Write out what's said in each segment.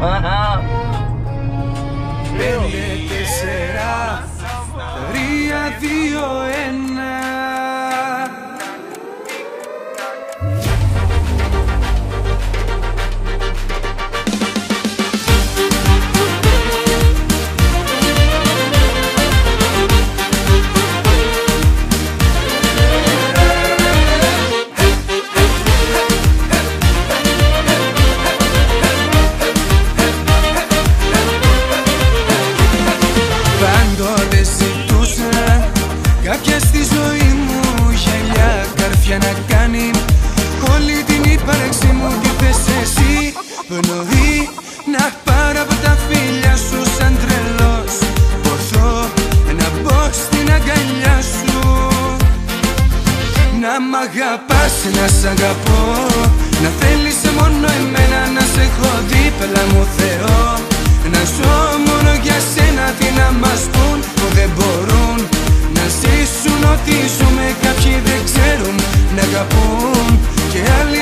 Wow. Ζωή μου γυαλιά καρφιά να κάνει. Όλη την ύπαρξη μου τι θες εσύ Πνοή να πάρω από τα φίλια σου σαν τρελός. Ποθώ να μπω στην αγκαλιά σου. Να μ' αγαπάς, να σ' αγαπώ. Να θέλεις μόνο εμένα να σε έχω δίπλα μου αγαπούν Και άλλοι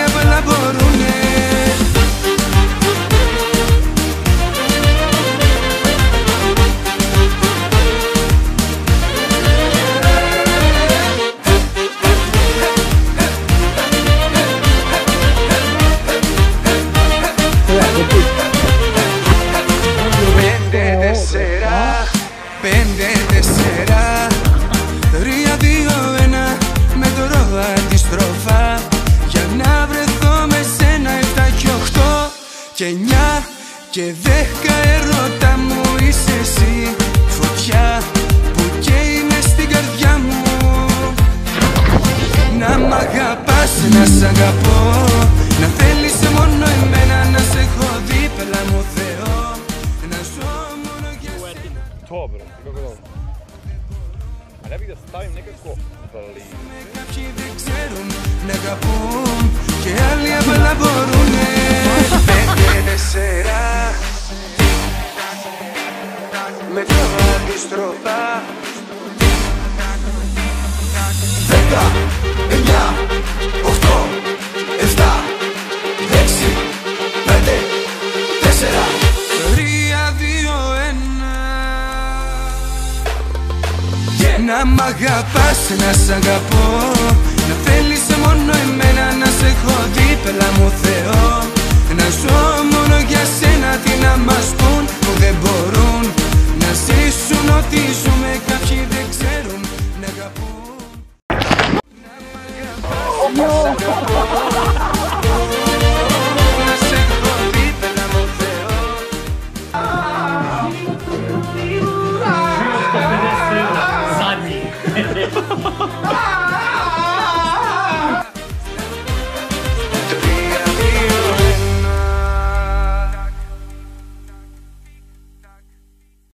Και εννιά και δέκα ερώτα μου είσαι εσύ. Φωτιά που καίει μες στην καρδιά μου. Να μ' αγαπάς, να σ' αγαπώ. Να θέλεις μόνο εμένα να σε έχω δίπλα μου Θεό. Να ζω μόνο για σένα. To bro, kako dobro. A ne bih da stavim nekako blizu. Κάποιοι δεν ξέρουν να αγαπούν. Και άλλοι απλά μπορούνε αντιστροφά Δέκα, εννιά, οχτώ, εφτά, έξι, πέντε, τέσσερα Τρία, δύο, ένα να μ' αγαπάς, να σ' αγαπώ Να θέλεις να